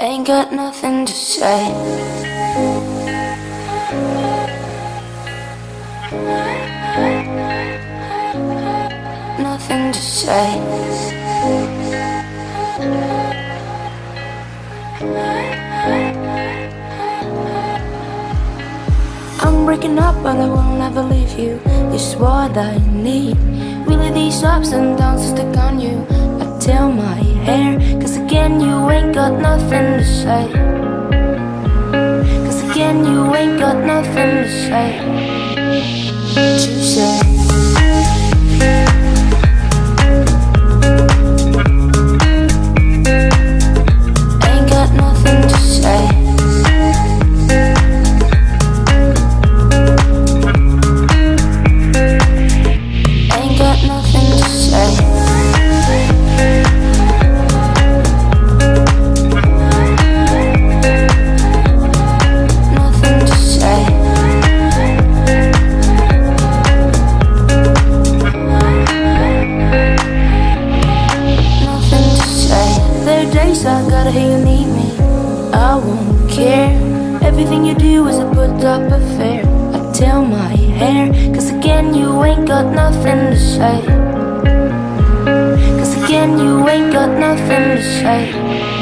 Ain't got nothing to say. Nothing to say. I'm breaking up, but I will never leave you. It's what I need. Really, these ups and downs stick on you. I tell my hair, cause again, you got nothing to say. Cause again, you ain't got nothing to say. To say. I gotta hear you need me. I won't care. Everything you do is a put up affair. I tell my hair, cause again, you ain't got nothing to say. Cause again, you ain't got nothing to say.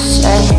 say